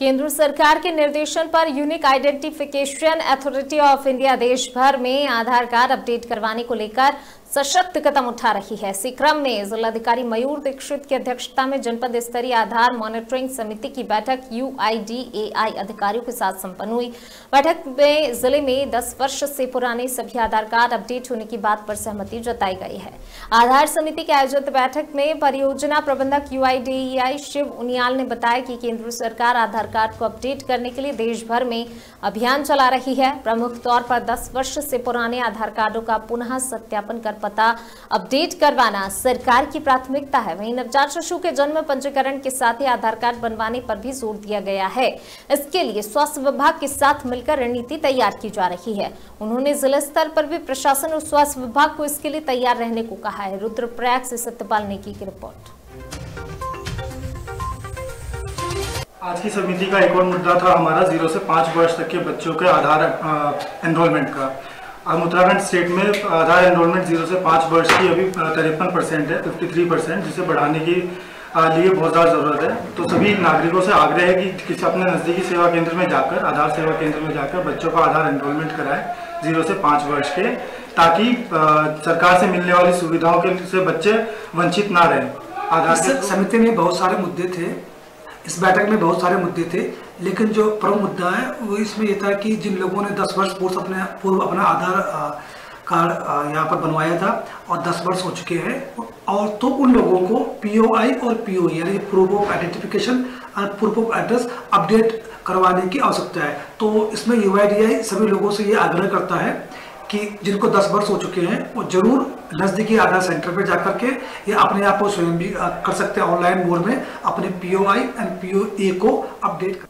केंद्र सरकार के निर्देशन पर unique identification authority of India देश भर में आधार कार्ड अपडेट करवाने को लेकर सशक्त कदम उठा रही है। इसी क्रम में जिलाधिकारी मयूर दीक्षित की अध्यक्षता में जनपद स्तरीय आधार मॉनिटरिंग समिति की बैठक यूआईडीएआई अधिकारियों के साथ संपन्न हुई। बैठक में ज़िले में 10 वर्ष से पुराने सभी आधार कार्ड अपडेट होने की बात पर सहमति जताई गई है। आधार समिति के आयोजित बैठक में परियोजना प्रबंधक यूआईडीएआई शिव उनियाल ने बताया की केंद्र सरकार आधार कार्ड को अपडेट करने के लिए देश भर में अभियान चला रही है। प्रमुख तौर पर दस वर्ष से पुराने आधार कार्डो का पुनः सत्यापन कर पता अपडेट करवाना सरकार की प्राथमिकता है। वहीं नवजात शिशु के जन्म पंजीकरण के साथ ही आधार कार्ड बनवाने पर भी ज़ोर दिया गया है। इसके लिए स्वास्थ्य विभाग के साथ मिलकर रणनीति तैयार की जा रही है। उन्होंने जिला स्तर पर भी प्रशासन और स्वास्थ्य विभाग को इसके लिए तैयार रहने को कहा है। रुद्रप्रयाग से सत्यपाल नेकी की रिपोर्ट। आज की समिति का एक और मुद्दा था हमारा ज़ीरो से पाँच वर्ष तक के बच्चों के आधार एनरोलमेंट का। हम उत्तराखंड स्टेट में आधार एनरोलमेंट ज़ीरो से पाँच वर्ष की अभी तिरपन परसेंट है फिफ्टी थ्री परसेंट जिसे बढ़ाने की लिए बहुत ज़्यादा ज़रूरत है। तो सभी नागरिकों से आग्रह है कि किसी अपने नज़दीकी सेवा केंद्र में जाकर, आधार सेवा केंद्र में जाकर बच्चों का आधार एनरोलमेंट कराए ज़ीरो से पाँच वर्ष के, ताकि सरकार से मिलने वाली सुविधाओं के से बच्चे वंचित ना रहें। आधार समिति में बहुत सारे मुद्दे थे। इस बैठक में बहुत सारे मुद्दे थे लेकिन जो प्रमुख मुद्दा है वो इसमें ये था कि जिन लोगों ने 10 वर्ष पूर्व अपने पूर्व अपना आधार कार्ड यहाँ पर बनवाया था और 10 वर्ष हो चुके हैं और तो उन लोगों को पीओआई और पीओ e, यानी प्रूफ ऑफ़ आइडेंटिफिकेशन और प्रूफ ऑफ़ एड्रेस अपडेट करवाने की आवश्यकता है। तो इसमें यू सभी लोगों से ये आग्रह करता है कि जिनको 10 वर्ष हो चुके हैं, वो ज़रूर नज़दीकी आधार सेंटर पर जाकर के या अपने आप को स्वयं भी कर सकते हैं ऑनलाइन मोड में, अपने पीओआई एंड पीओए को अपडेट